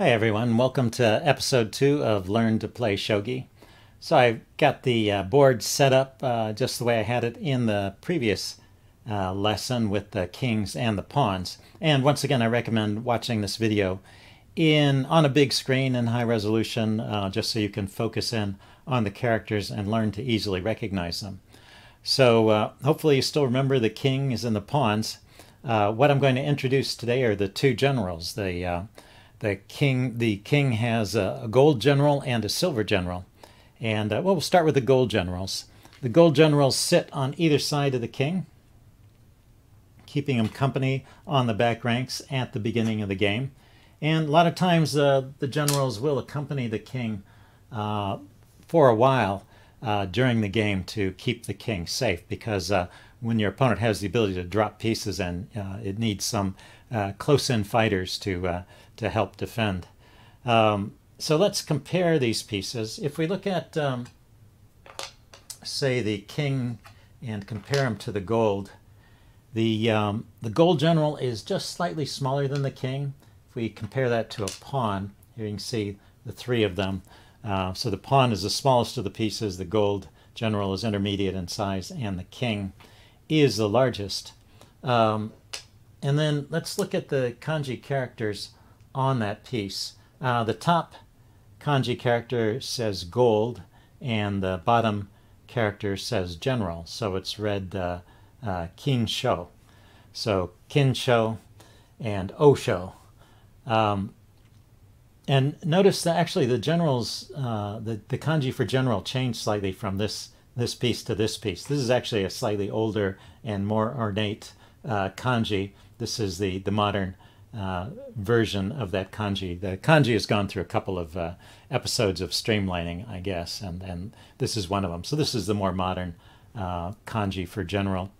Hi everyone, welcome to episode two of Learn to Play Shogi. So I've got the uh, board set up uh, just the way I had it in the previous uh, lesson with the kings and the pawns. And once again, I recommend watching this video in on a big screen in high resolution, uh, just so you can focus in on the characters and learn to easily recognize them. So uh, hopefully you still remember the kings and the pawns. Uh, what I'm going to introduce today are the two generals, the the king, the king has a, gold general and a silver general. And uh, well, we'll start with the gold generals. The gold generals sit on either side of the king, keeping him company on the back ranks at the beginning of the game. And a lot of times uh, the generals will accompany the king uh, for a while uh, during the game to keep the king safe because uh, when your opponent has the ability to drop pieces and uh, it needs some close-in fighters to to help defend. Um, so let's compare these pieces. If we look at, um, say, the king and compare them to the gold, the, um, the gold general is just slightly smaller than the king. If we compare that to a pawn, here you can see the three of them. Uh, so the pawn is the smallest of the pieces, the gold general is intermediate in size, and the king is the largest. Um, and then let's look at the kanji characters on that piece. Uh, the top kanji character says gold and the bottom character says general. So it's read uh, uh, Kinsho. So Kinsho and Osho. Um, and notice that actually the generals, uh, the, the kanji for general changed slightly from this, this piece to this piece. This is actually a slightly older and more ornate uh, kanji. This is the, the modern uh, version of that kanji. The kanji has gone through a couple of uh, episodes of streamlining, I guess, and, and this is one of them. So this is the more modern uh, kanji for general.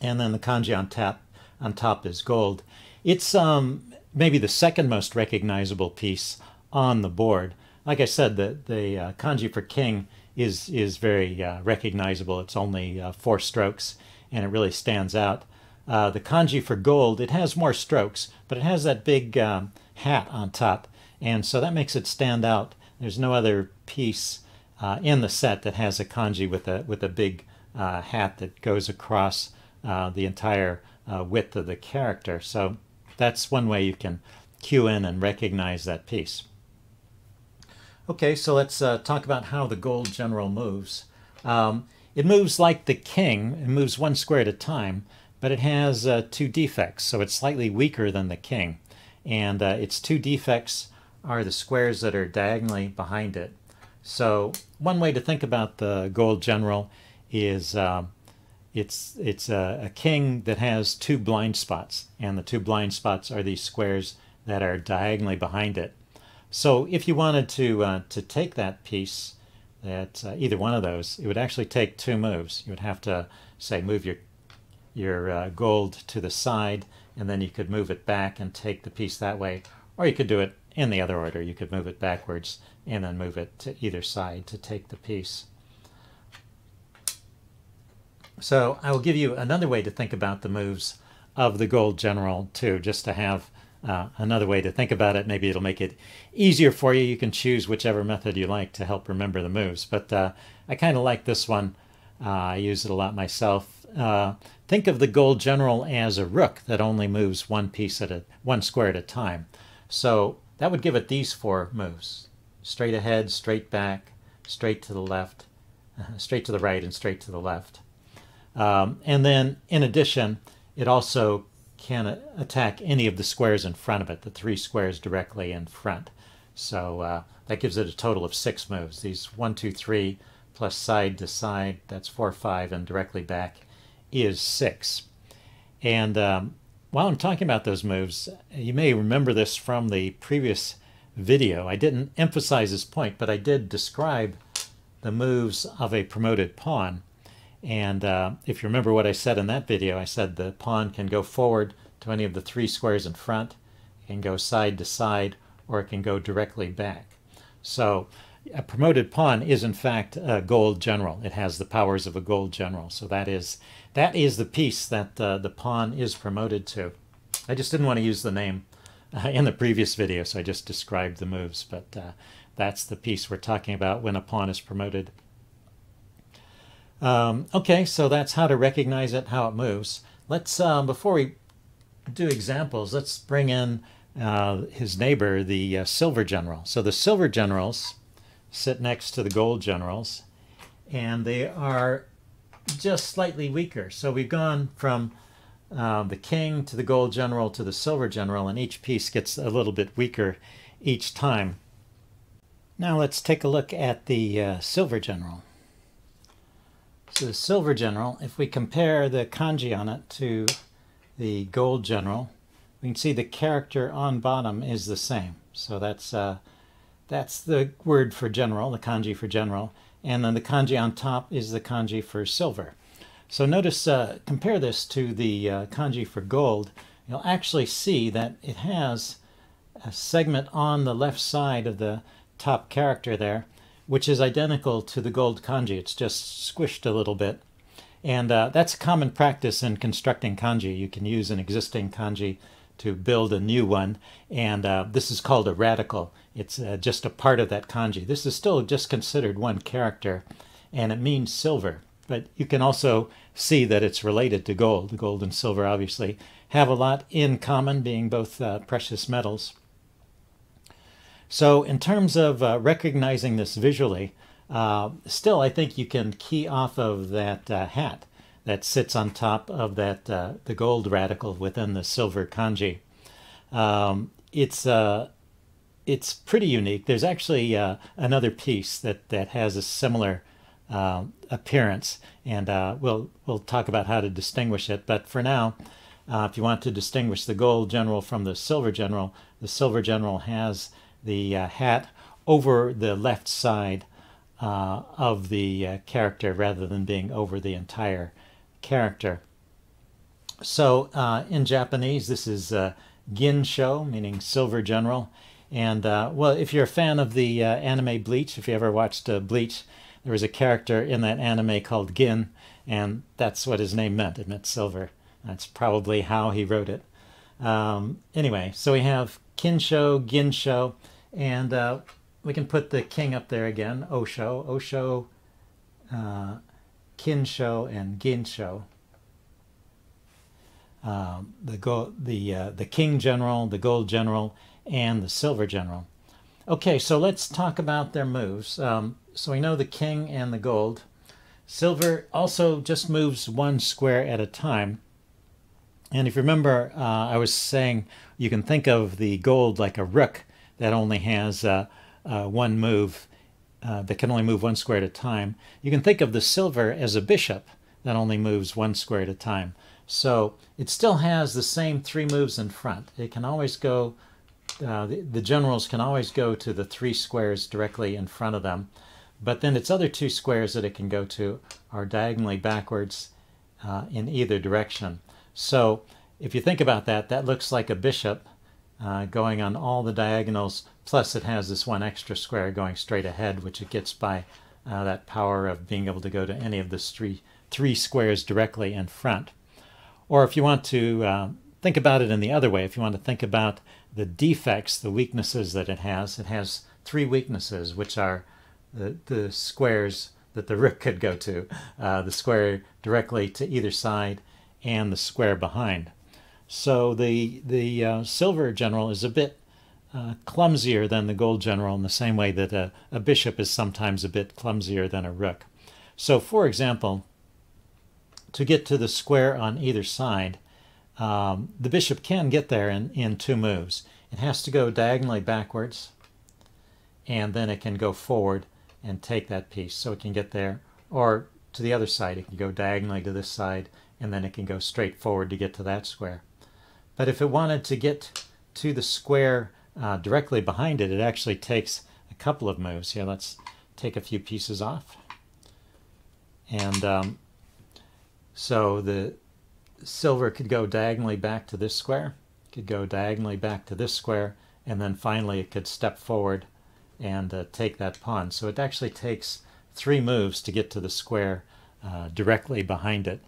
And then the kanji on top, on top is gold. It's um, maybe the second most recognizable piece on the board. Like I said, the, the uh, kanji for king is, is very uh, recognizable. It's only uh, four strokes, and it really stands out. Uh, the kanji for gold, it has more strokes, but it has that big um, hat on top. And so that makes it stand out. There's no other piece uh, in the set that has a kanji with a, with a big uh, hat that goes across uh, the entire uh, width of the character. So that's one way you can cue in and recognize that piece. Okay, so let's talk about how the gold general moves. Um, it moves like the king. It moves one square at a time but it has uh, two defects, so it's slightly weaker than the king. And uh, its two defects are the squares that are diagonally behind it. So one way to think about the gold general is uh, it's it's a, a, king that has two blind spots, and the two blind spots are these squares that are diagonally behind it. So if you wanted to uh, to take that piece, that uh, either one of those, it would actually take two moves. You would have to say move your your uh, gold to the side and then you could move it back and take the piece that way. Or you could do it in the other order. You could move it backwards and then move it to either side to take the piece. So I will give you another way to think about the moves of the gold general too just to have uh, another way to think about it. Maybe it'll make it easier for you. You can choose whichever method you like to help remember the moves. But uh, I kind of like this one. Uh, I use it a lot myself uh, think of the gold general as a rook that only moves one piece at a one square at a time. So that would give it these four moves: straight ahead, straight back, straight to the left, uh, straight to the right, and straight to the left. Um, and then, in addition, it also can attack any of the squares in front of it, the three squares directly in front. So uh, that gives it a total of six moves. These one, two, three, plus side to side, that's four, five, and directly back is 6. And um, while I'm talking about those moves, you may remember this from the previous video. I didn't emphasize this point, but I did describe the moves of a promoted pawn. And uh, if you remember what I said in that video, I said the pawn can go forward to any of the three squares in front, it can go side to side, or it can go directly back. So a promoted pawn is in fact a gold general. It has the powers of a gold general. So that is that is the piece that uh, the pawn is promoted to. I just didn't want to use the name uh, in the previous video, so I just described the moves, but uh, that's the piece we're talking about when a pawn is promoted. Um, okay, so that's how to recognize it, how it moves. Let's, um, before we do examples, let's bring in uh, his neighbor, the uh, silver general. So the silver generals sit next to the gold generals, and they are just slightly weaker. So we've gone from uh, the king to the gold general to the silver general, and each piece gets a little bit weaker each time. Now let's take a look at the uh, silver general. So the silver general, if we compare the kanji on it to the gold general, we can see the character on bottom is the same. So that's uh, that's the word for general, the kanji for general, and then the kanji on top is the kanji for silver. So notice, uh, compare this to the uh, kanji for gold. You'll actually see that it has a segment on the left side of the top character there, which is identical to the gold kanji. It's just squished a little bit. And uh, that's a common practice in constructing kanji. You can use an existing kanji to build a new one, and uh, this is called a radical. It's uh, just a part of that kanji. This is still just considered one character, and it means silver. But you can also see that it's related to gold. Gold and silver obviously have a lot in common, being both uh, precious metals. So in terms of uh, recognizing this visually, uh, still I think you can key off of that uh, hat that sits on top of that uh, the gold radical within the silver kanji. Um, it's uh, it's pretty unique. There's actually uh, another piece that that has a similar uh, appearance, and uh, we'll we'll talk about how to distinguish it. But for now, uh, if you want to distinguish the gold general from the silver general, the silver general has the hat over the left side uh, of the uh, character rather than being over the entire character. So uh, in Japanese, this is uh, Ginsho, meaning silver general. And uh, well, if you're a fan of the uh, anime Bleach, if you ever watched uh, Bleach, there was a character in that anime called Gin, and that's what his name meant. It meant silver. That's probably how he wrote it. Um, anyway, so we have Kinsho, Ginsho, and uh, we can put the king up there again, Osho. Osho Kinsho and Ginsho. Um, the go the uh, the King General, the Gold General, and the Silver General. Okay, so let's talk about their moves. Um, so we know the King and the Gold. Silver also just moves one square at a time. And if you remember, uh, I was saying you can think of the gold like a rook that only has uh, uh one move uh, that can only move one square at a time. You can think of the silver as a bishop that only moves one square at a time. So it still has the same three moves in front. It can always go, uh, the, the, generals can always go to the three squares directly in front of them. But then its other two squares that it can go to are diagonally backwards uh, in either direction. So if you think about that, that looks like a bishop uh, going on all the diagonals, plus it has this one extra square going straight ahead, which it gets by uh, that power of being able to go to any of the three, three squares directly in front. Or if you want to uh, think about it in the other way, if you want to think about the defects, the weaknesses that it has, it has three weaknesses, which are the, the squares that the rook could go to, uh, the square directly to either side, and the square behind. So the the uh, silver general is a bit uh, clumsier than the gold general in the same way that a, a, bishop is sometimes a bit clumsier than a rook. So for example, to get to the square on either side, um, the bishop can get there in, in two moves. It has to go diagonally backwards, and then it can go forward and take that piece. So it can get there, or to the other side, it can go diagonally to this side, and then it can go straight forward to get to that square. But if it wanted to get to the square uh, directly behind it, it actually takes a couple of moves. Here, let's take a few pieces off. And um, so the silver could go diagonally back to this square, could go diagonally back to this square, and then finally it could step forward and uh, take that pawn. So it actually takes three moves to get to the square uh, directly behind it.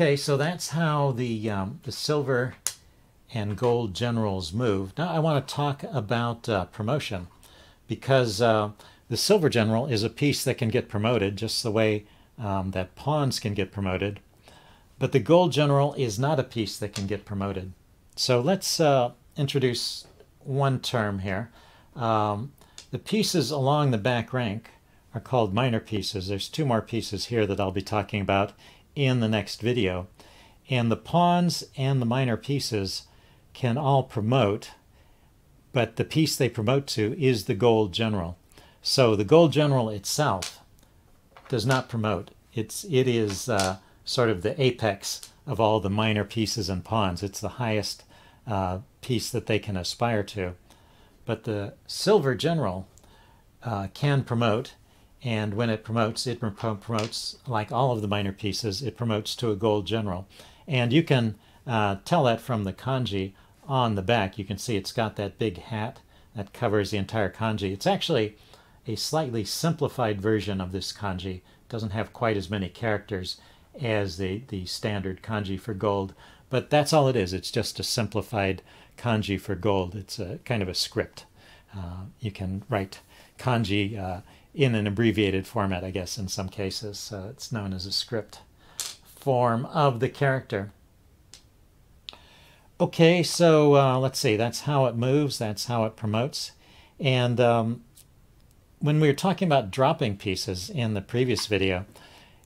Okay, so that's how the, um, the silver and gold generals move. Now I want to talk about uh, promotion because uh, the silver general is a piece that can get promoted just the way um, that pawns can get promoted. But the gold general is not a piece that can get promoted. So let's uh, introduce one term here. Um, the pieces along the back rank are called minor pieces. There's two more pieces here that I'll be talking about in the next video. And the pawns and the minor pieces can all promote, but the piece they promote to is the gold general. So the gold general itself does not promote. It's, it is uh, sort of the apex of all the minor pieces and pawns. It's the highest uh, piece that they can aspire to. But the silver general uh, can promote, and when it promotes, it promotes, like all of the minor pieces, it promotes to a gold general. And you can uh, tell that from the kanji on the back. You can see it's got that big hat that covers the entire kanji. It's actually a slightly simplified version of this kanji. It doesn't have quite as many characters as the, the standard kanji for gold, but that's all it is. It's just a simplified kanji for gold. It's a kind of a script. Uh, you can write kanji uh, in an abbreviated format, I guess, in some cases. So it's known as a script form of the character. Okay, so uh, let's see, that's how it moves, that's how it promotes. And um, when we were talking about dropping pieces in the previous video,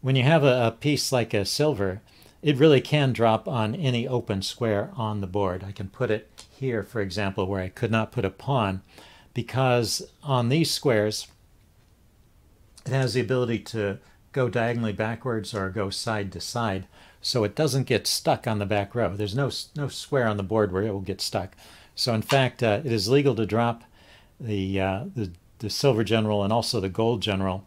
when you have a, a, piece like a silver, it really can drop on any open square on the board. I can put it here, for example, where I could not put a pawn, because on these squares, it has the ability to go diagonally backwards or go side to side so it doesn't get stuck on the back row. There's no, no square on the board where it will get stuck. So in fact, uh, it is legal to drop the, uh, the, the, silver general and also the gold general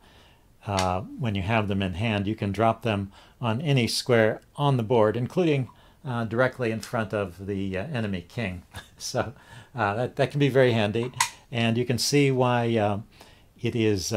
uh, when you have them in hand. You can drop them on any square on the board, including uh, directly in front of the uh, enemy king. so uh, that, that can be very handy. And you can see why it is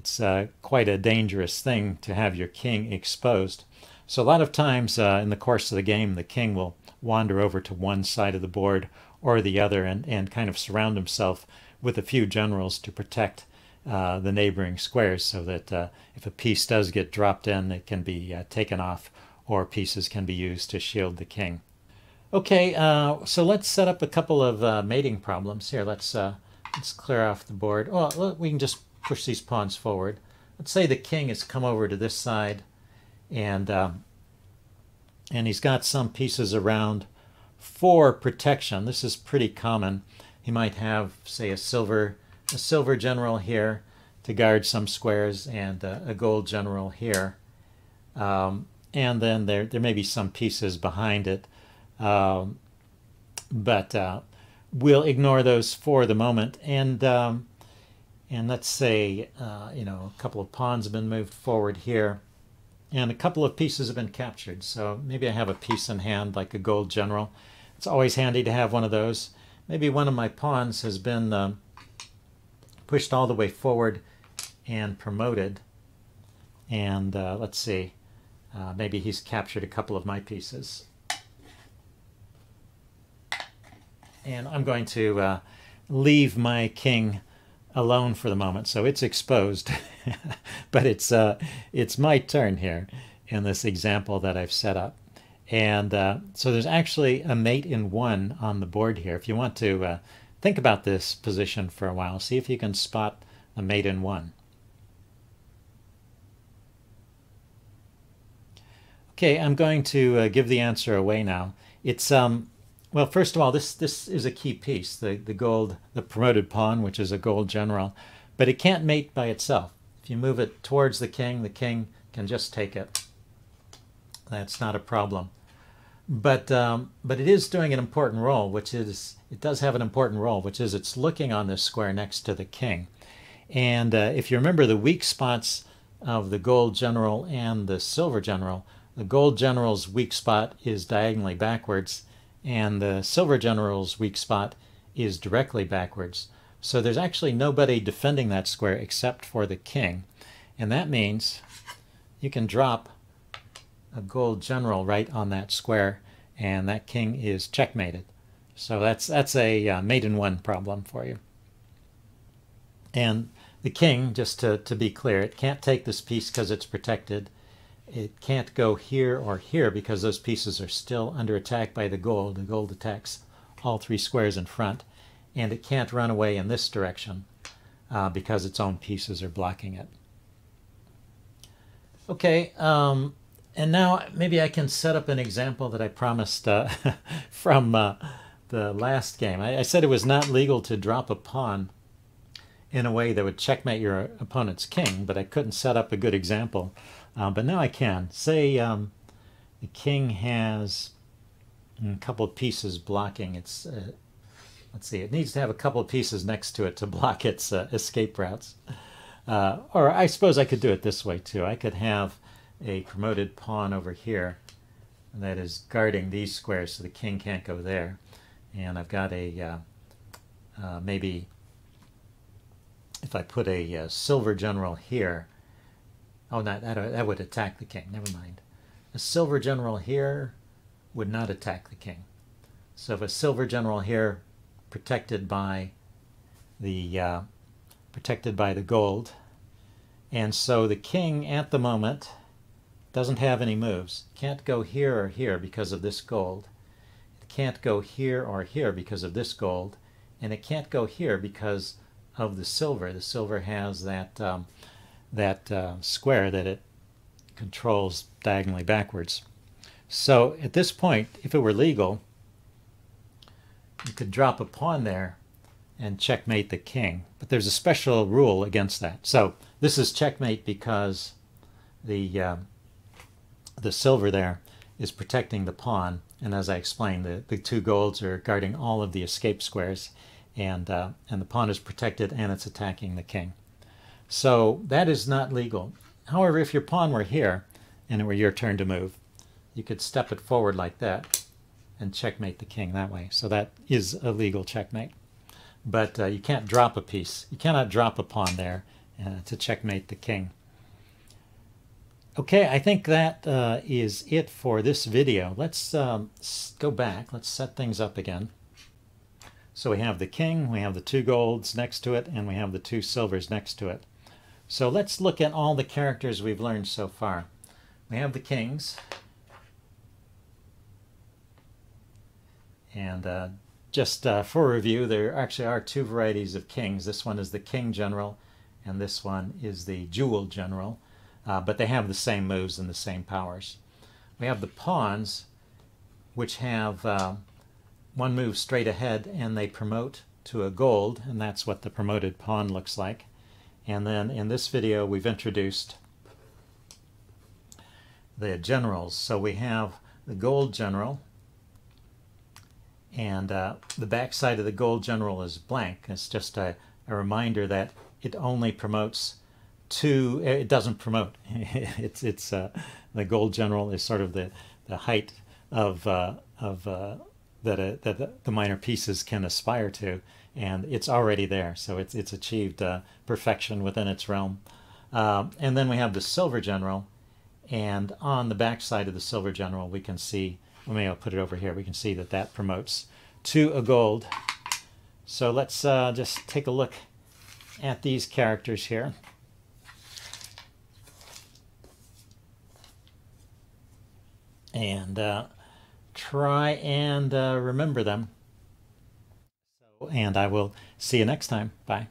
it's uh, quite a dangerous thing to have your king exposed. So a lot of times uh, in the course of the game, the king will wander over to one side of the board or the other and, and kind of surround himself with a few generals to protect uh, the neighboring squares so that uh, if a piece does get dropped in, it can be uh, taken off or pieces can be used to shield the king. Okay, uh, so let's set up a couple of mating problems. Here, let's, let's clear off the board. Well, we can just push these pawns forward. Let's say the king has come over to this side and um, and he's got some pieces around for protection. This is pretty common. He might have, say, a silver a silver general here to guard some squares and uh, a gold general here. Um, and then there, there may be some pieces behind it. Um, but uh, we'll ignore those for the moment. And um, and let's say, uh, you know, a couple of pawns have been moved forward here, and a couple of pieces have been captured. So maybe I have a piece in hand, like a gold general. It's always handy to have one of those. Maybe one of my pawns has been uh, pushed all the way forward and promoted. And uh, let's see, uh, maybe he's captured a couple of my pieces. And I'm going to uh, leave my king alone for the moment, so it's exposed. but it's uh, it's my turn here in this example that I've set up. And uh, so there's actually a mate in one on the board here. If you want to uh, think about this position for a while, see if you can spot a mate in one. Okay, I'm going to uh, give the answer away now. It's um, well, first of all, this, this is a key piece, the, the gold, the promoted pawn, which is a gold general, but it can't mate by itself. If you move it towards the king, the king can just take it. That's not a problem. But, um, but it is doing an important role, which is, it does have an important role, which is it's looking on this square next to the king. And uh, if you remember the weak spots of the gold general and the silver general, the gold general's weak spot is diagonally backwards, and the silver general's weak spot is directly backwards. So there's actually nobody defending that square except for the king. And that means you can drop a gold general right on that square and that king is checkmated. So that's that's a uh, mate in one problem for you. And the king, just to, to be clear, it can't take this piece because it's protected. It can't go here or here because those pieces are still under attack by the gold. The gold attacks all three squares in front. And it can't run away in this direction uh, because its own pieces are blocking it. Okay, um, and now maybe I can set up an example that I promised uh, from uh, the last game. I, I, said it was not legal to drop a pawn in a way that would checkmate your opponent's king, but I couldn't set up a good example. Uh, but now I can. Say um, the king has a couple of pieces blocking its, uh, let's see, it needs to have a couple of pieces next to it to block its uh, escape routes. Uh, or I suppose I could do it this way too. I could have a promoted pawn over here that is guarding these squares so the king can't go there. And I've got a, uh, uh, maybe if I put a uh, silver general here, oh, that, that, that would attack the king, never mind. A silver general here would not attack the king. So if a silver general here protected by the uh, protected by the gold, and so the king at the moment doesn't have any moves. Can't go here or here because of this gold. It can't go here or here because of this gold. And it can't go here because of the silver. The silver has that, um, that uh, square that it controls diagonally backwards. So at this point, if it were legal, you could drop a pawn there and checkmate the king. But there's a special rule against that. So this is checkmate because the uh, the silver there is protecting the pawn. And as I explained, the, the two golds are guarding all of the escape squares. And, uh, and the pawn is protected and it's attacking the king. So that is not legal. However, if your pawn were here and it were your turn to move, you could step it forward like that and checkmate the king that way. So that is a legal checkmate. But uh, you can't drop a piece. You cannot drop a pawn there uh, to checkmate the king. Okay, I think that uh, is it for this video. Let's um, go back. Let's set things up again. So we have the king, we have the two golds next to it, and we have the two silvers next to it. So let's look at all the characters we've learned so far. We have the kings. And uh, just uh, for review, there actually are two varieties of kings. This one is the king general, and this one is the jewel general uh, but they have the same moves and the same powers. We have the pawns, which have uh, one move straight ahead and they promote to a gold, and that's what the promoted pawn looks like. And then in this video, we've introduced the generals. So we have the gold general, and uh, the back side of the gold general is blank. It's just a, a reminder that it only promotes to it doesn't promote. it's it's uh, the gold general is sort of the the height of uh, of uh, that a, that the minor pieces can aspire to, and it's already there. So it's it's achieved uh, perfection within its realm. Um, and then we have the silver general, and on the back side of the silver general, we can see. Well, maybe I'll put it over here. We can see that that promotes to a gold. So let's uh, just take a look at these characters here. and uh, try and uh, remember them. So, and I will see you next time. Bye.